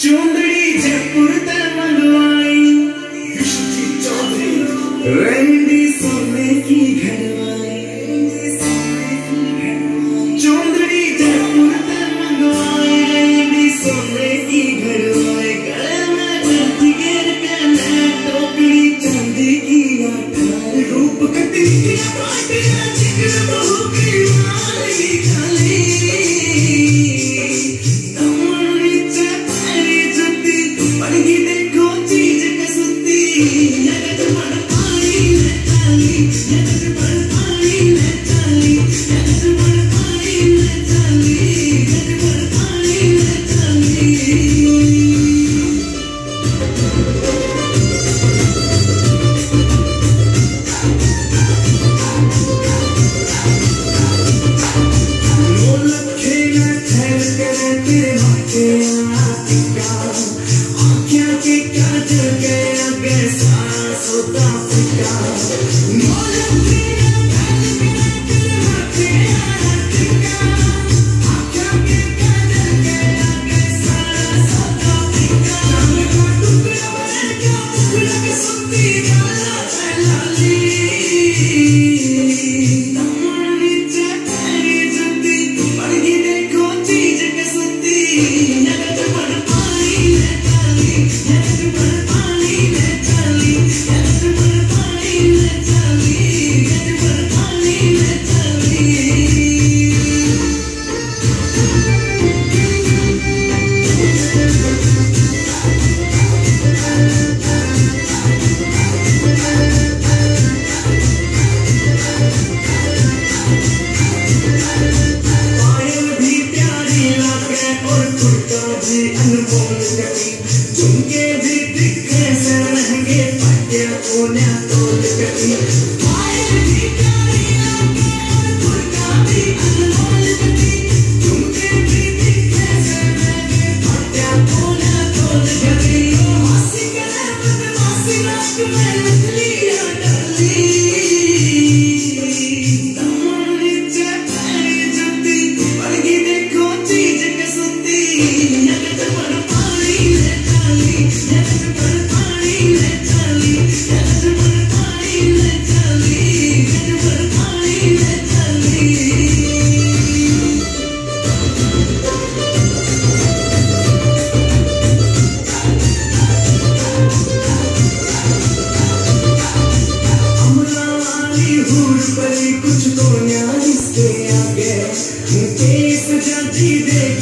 चुंदड़ी जयपुर तक मंगवाई Chaudhary. Never to part of mine, Ali. Never to part. de Cristo. इस जंजीर